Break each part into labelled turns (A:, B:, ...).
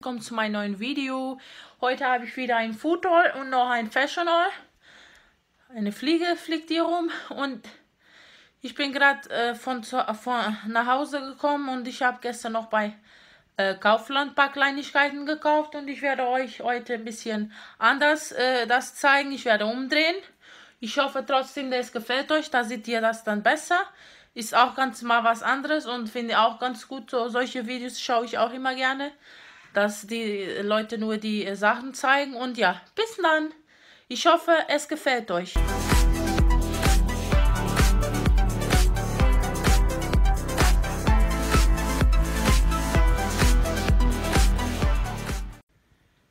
A: Willkommen zu meinem neuen Video. Heute habe ich wieder ein Food Haul und noch ein Fashion Haul. Eine Fliege fliegt hier rum und ich bin gerade äh, von, von nach Hause gekommen und ich habe gestern noch bei äh, Kaufland ein paar Kleinigkeiten gekauft und ich werde euch heute ein bisschen anders äh, das zeigen. Ich werde umdrehen. Ich hoffe trotzdem, dass es gefällt euch. Da seht ihr das dann besser. Ist auch ganz mal was anderes und finde auch ganz gut. So, solche Videos schaue ich auch immer gerne dass die Leute nur die äh, Sachen zeigen. Und ja, bis dann. Ich hoffe, es gefällt euch.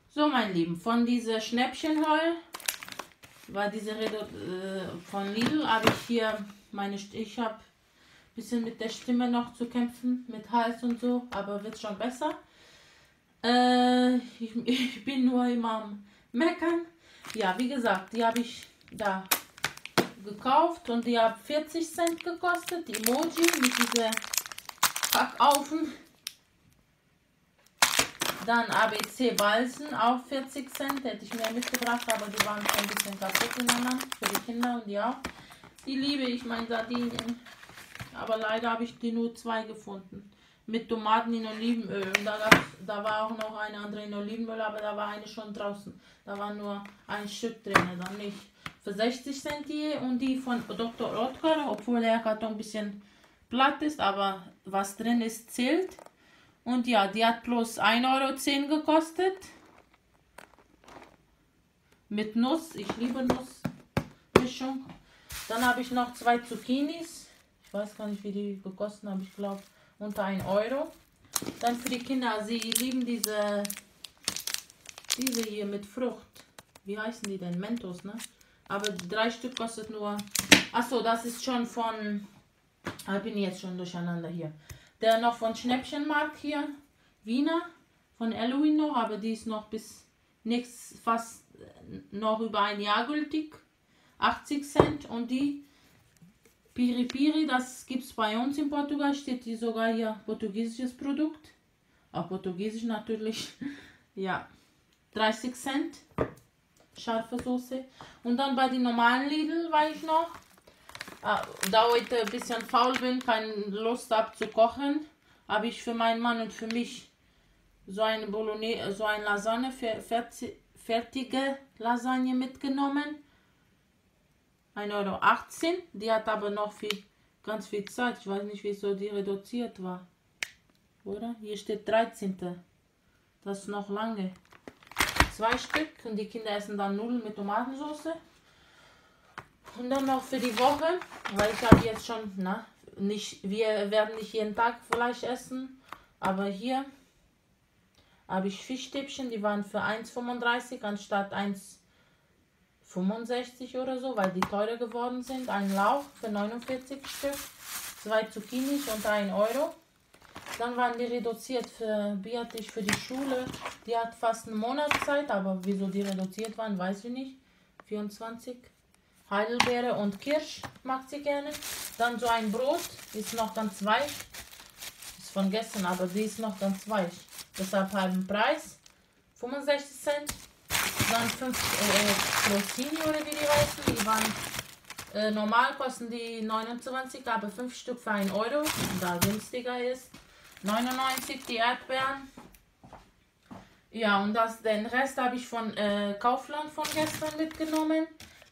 A: So, mein Lieben, von dieser Schnäppchenhol war diese Rede äh, von Lidl, habe ich hier meine, ich habe ein bisschen mit der Stimme noch zu kämpfen, mit Hals und so, aber wird schon besser. Äh, ich, ich, bin nur immer am Meckern. Ja, wie gesagt, die habe ich da gekauft und die haben 40 Cent gekostet. Die Emoji mit dieser Packhaufen. Dann ABC Balzen, auch 40 Cent. Hätte ich mehr mitgebracht, aber die waren schon ein bisschen kaputt ineinander für die Kinder und ja. Die liebe ich, meine Sardinien. Aber leider habe ich die nur zwei gefunden mit Tomaten in Olivenöl. Und da, da war auch noch eine andere in Olivenöl, aber da war eine schon draußen. Da war nur ein Stück drin, dann nicht. Für 60 Cent hier und die von Dr. Oetker, obwohl der Karton ein bisschen platt ist, aber was drin ist, zählt. Und ja, die hat bloß 1,10 Euro gekostet. Mit Nuss, ich liebe Nussmischung. Dann habe ich noch zwei Zucchinis. Ich weiß gar nicht, wie die gekostet haben, ich glaube unter 1 Euro. Dann für die Kinder, sie lieben diese, diese hier mit Frucht. Wie heißen die denn? Mentos, ne? Aber drei Stück kostet nur. Achso, das ist schon von. Ich bin jetzt schon durcheinander hier. Der noch von Schnäppchenmarkt hier. Wiener. Von Halloween noch, aber die ist noch bis nächstes fast noch über ein Jahr gültig. 80 Cent. Und die Piri Piri, das gibt es bei uns in Portugal, steht hier sogar hier portugiesisches Produkt. Auch portugiesisch natürlich. ja, 30 Cent. Scharfe Soße. Und dann bei den normalen Lidl war ich noch. Ah, da heute ein bisschen faul bin, keine Lust habe zu kochen, habe ich für meinen Mann und für mich so eine Bolognese, so eine Lasagne, fertige Lasagne mitgenommen 1,18 Euro. Die hat aber noch viel, ganz viel Zeit. Ich weiß nicht, wieso die reduziert war. Oder? Hier steht 13. Das ist noch lange. Zwei Stück und die Kinder essen dann Nudeln mit Tomatensauce. Und dann noch für die Woche, weil ich habe jetzt schon, na, nicht, wir werden nicht jeden Tag Fleisch essen, aber hier habe ich Fischstäbchen, die waren für 1,35 anstatt 1,35. 65 oder so, weil die teurer geworden sind. Ein Lauch für 49 Stück, zwei Zucchinis und 1 Euro. Dann waren die reduziert für Beatrice für die Schule. Die hat fast eine Monatszeit, aber wieso die reduziert waren, weiß ich nicht. 24. Heidelbeere und Kirsch mag sie gerne. Dann so ein Brot, ist noch ganz weich. Ist von gestern, aber sie ist noch ganz weich. Deshalb halben Preis. 65 Cent waren 5 äh, oder wie die heißen. Die waren äh, normal kosten die 29, aber 5 Stück für 1 Euro. Da günstiger ist. 99 die Erdbeeren. Ja, und das, den Rest habe ich von äh, Kaufland von gestern mitgenommen.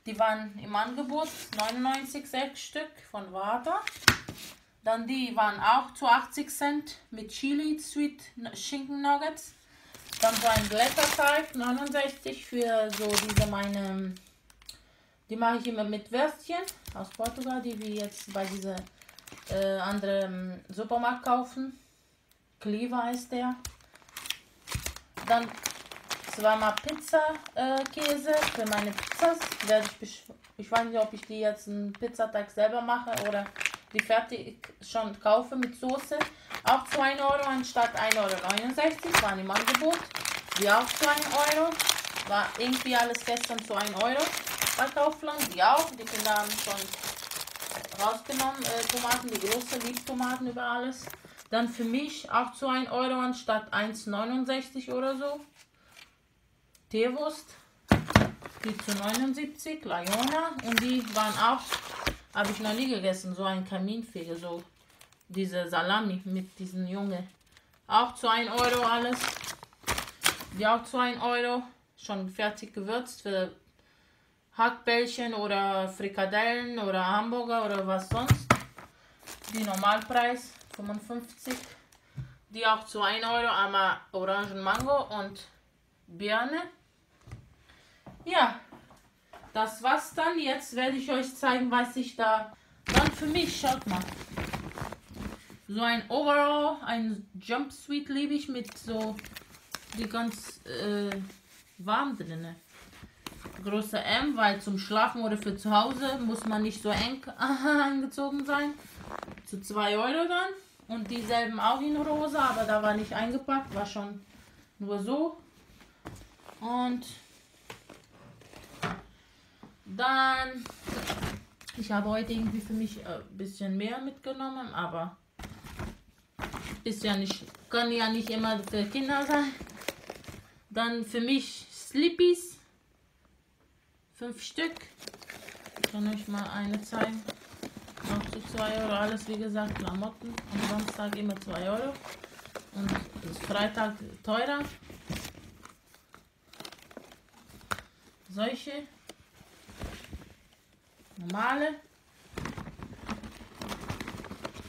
A: Die waren im Angebot 99, 6 Stück von Water. Dann die waren auch zu 80 Cent mit Chili Sweet Schinken Nuggets. Dann so ein Blätterteig, 69 für so diese meine, die mache ich immer mit Würstchen aus Portugal, die wir jetzt bei dieser äh, anderen Supermarkt kaufen. Cleaver heißt der. Dann zweimal Pizza-Käse äh, für meine Pizzas. Ich, ich weiß nicht, ob ich die jetzt einen Pizzateig selber mache oder die fertig schon kaufe mit Soße. Auch 2 Euro anstatt 1,69 Euro. War im Angebot. Die auch 2 Euro. War irgendwie alles gestern zu 1 Euro bei Kaufland. Die auch. Die Kinder haben schon rausgenommen. Äh, Tomaten, die große Liebtomaten über alles. Dann für mich auch zu 1 Euro anstatt 1,69 oder so. Teewurst. Die zu 79, Layona. Und die waren auch, habe ich noch nie gegessen, so ein Kaminfeger, so diese Salami mit diesen Junge. Auch zu 1 Euro alles. Die auch zu 1 Euro. Schon fertig gewürzt für Hackbällchen oder Frikadellen oder Hamburger oder was sonst. Die Normalpreis 55. Die auch zu 1 Euro, einmal Orangen Mango und Birne. Ja, das war's dann. Jetzt werde ich euch zeigen, was ich da dann für mich, schaut mal. So ein Overall, ein Jumpsuit liebe ich mit so die ganz äh, warm drinne. Große M, weil zum Schlafen oder für zu Hause muss man nicht so eng angezogen sein. Zu 2 Euro dann. Und dieselben auch in rosa, aber da war nicht eingepackt, war schon nur so. Und dann, ich habe heute irgendwie für mich ein bisschen mehr mitgenommen, aber ist ja nicht, kann ja nicht immer für Kinder sein. Dann für mich Slippies, fünf Stück. Ich kann euch mal eine zeigen. Auch zu 2 Euro, alles wie gesagt, Klamotten. Am Samstag immer 2 Euro. Und Freitag teurer. Solche. Normale.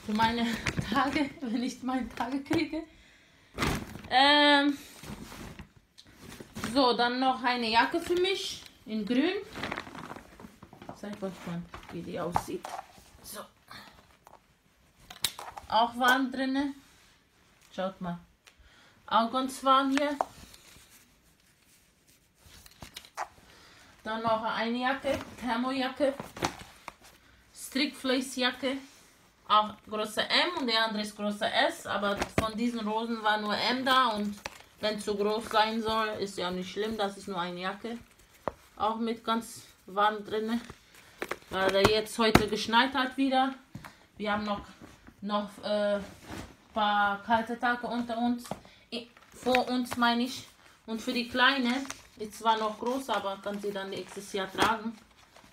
A: Für meine Tage, wenn ich meine Tage kriege. Ähm, so, dann noch eine Jacke für mich in grün. Zeig euch mal, wie die aussieht. So. Auch warm drinne. Schaut mal. Auch ganz warm hier. Dann noch eine Jacke, Thermojacke, Strickfleecejacke, auch große M und der andere ist große S, aber von diesen Rosen war nur M da und wenn zu groß sein soll, ist ja nicht schlimm, das ist nur eine Jacke. Auch mit ganz warm drin, weil er jetzt heute geschneit hat wieder. Wir haben noch, noch äh, paar kalte Tage unter uns, vor uns meine ich. Und für die Kleine, ist zwar noch groß, aber kann sie dann nächstes Jahr tragen.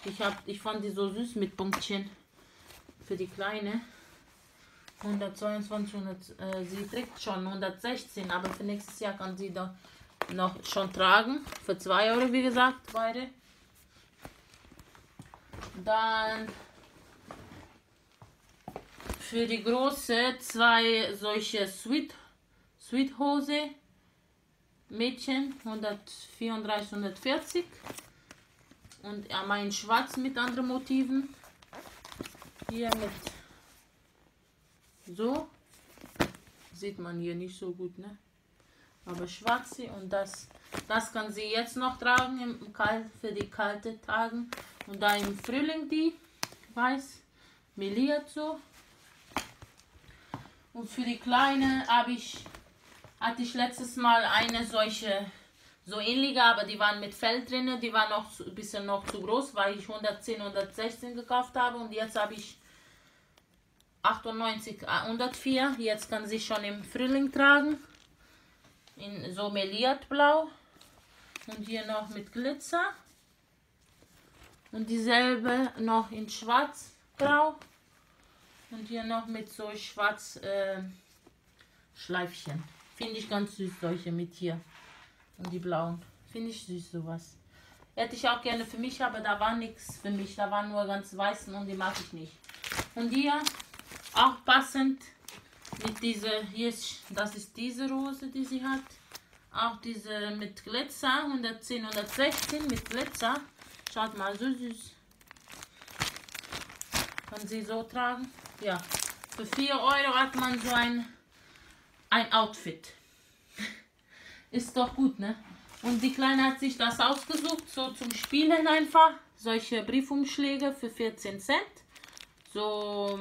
A: Ich, hab, ich fand die so süß mit Punktchen für die Kleine. 122, 100, äh, sie trägt schon 116, aber für nächstes Jahr kann sie da noch schon tragen. Für 2 Euro, wie gesagt, beide. Dann für die große zwei solche Sweet, Sweet Hose. Mädchen 134, 140. Und einmal in schwarz mit anderen Motiven. Hier mit so. Sieht man hier nicht so gut, ne? Aber schwarze und das, das kann sie jetzt noch tragen im Kalt, für die kalten Tagen. Und da im Frühling die weiß, meliert so. Und für die Kleine habe ich, hatte ich letztes Mal eine solche, so ähnliche, aber die waren mit Fell drin. Die war noch ein bisschen noch zu groß, weil ich 110, 116 gekauft habe. Und jetzt habe ich 98, 104. Jetzt kann sie schon im Frühling tragen. In so meliert. Und hier noch mit Glitzer. Und dieselbe noch in schwarz-grau. Und hier noch mit so schwarz äh, Schleifchen. Finde ich ganz süß, solche mit hier. Und die blauen. Finde ich süß, sowas. Hätte ich auch gerne für mich, aber da war nichts für mich. Da waren nur ganz weißen und die mag ich nicht. Und hier auch passend mit dieser, hier ist, das ist diese Rose, die sie hat. Auch diese mit Glitzer, 110, 116 mit Glitzer. Schaut mal, so süß. Kann sie so tragen. Ja, für 4 Euro hat man so ein, ein Outfit. ist doch gut, ne? Und die Kleine hat sich das ausgesucht, so zum Spielen einfach. Solche Briefumschläge für 14 Cent. So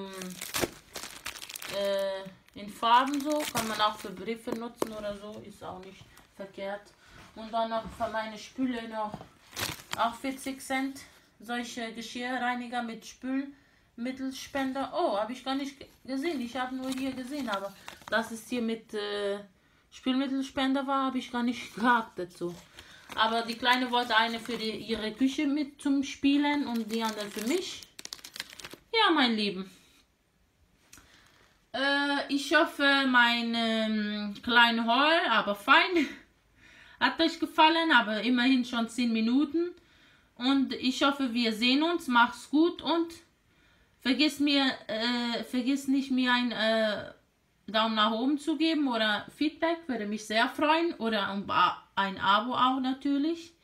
A: äh, in Farben so. Kann man auch für Briefe nutzen oder so. Ist auch nicht verkehrt. Und dann noch für meine Spüle noch auch 40 Cent. Solche Geschirrreiniger mit Spül. Mittelspender. Oh, habe ich gar nicht gesehen. Ich habe nur hier gesehen, aber dass es hier mit äh, Spülmittelspender war, habe ich gar nicht gehabt dazu. Aber die Kleine wollte eine für die, ihre Küche mit zum Spielen und die andere für mich. Ja, mein Lieben. Äh, ich hoffe, mein ähm, kleiner Haul, aber fein, hat euch gefallen, aber immerhin schon 10 Minuten. Und ich hoffe, wir sehen uns. Mach's gut und vergiss mir, äh, vergiss nicht mir ein äh, Daumen nach oben zu geben oder Feedback, würde mich sehr freuen. Oder ein Abo auch natürlich.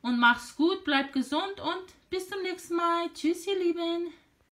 A: Und mach's gut, bleib gesund und bis zum nächsten Mal. Tschüss, ihr Lieben.